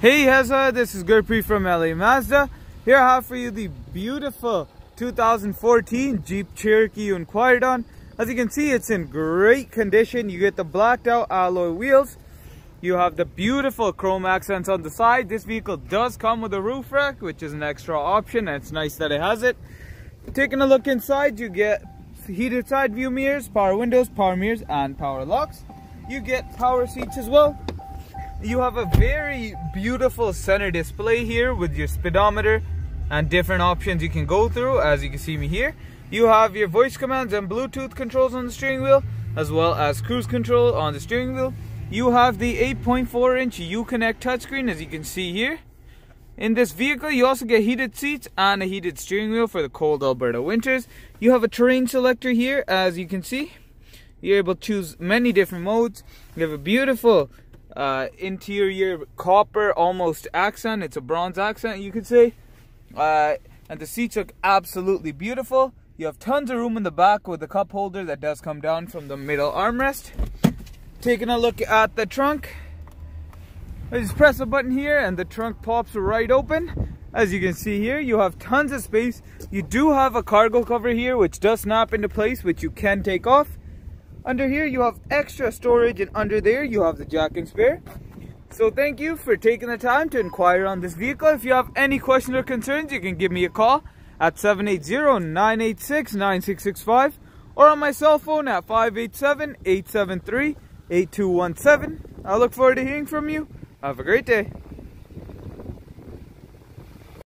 Hey Hezza, this is Gurpreet from LA Mazda. Here I have for you the beautiful 2014 Jeep Cherokee you inquired on. As you can see, it's in great condition. You get the blacked out alloy wheels. You have the beautiful chrome accents on the side. This vehicle does come with a roof rack, which is an extra option, and it's nice that it has it. Taking a look inside, you get heated side view mirrors, power windows, power mirrors, and power locks. You get power seats as well you have a very beautiful center display here with your speedometer and different options you can go through as you can see me here. You have your voice commands and bluetooth controls on the steering wheel as well as cruise control on the steering wheel. You have the 8.4 inch uconnect touchscreen as you can see here. In this vehicle you also get heated seats and a heated steering wheel for the cold alberta winters. You have a terrain selector here as you can see. You're able to choose many different modes. You have a beautiful uh, interior copper almost accent. It's a bronze accent, you could say. Uh, and the seats look absolutely beautiful. You have tons of room in the back with the cup holder that does come down from the middle armrest. Taking a look at the trunk. I just press a button here and the trunk pops right open. As you can see here, you have tons of space. You do have a cargo cover here, which does snap into place, which you can take off. Under here you have extra storage and under there you have the jack and spare. So thank you for taking the time to inquire on this vehicle. If you have any questions or concerns, you can give me a call at 780-986-9665 or on my cell phone at 587-873-8217. I look forward to hearing from you. Have a great day.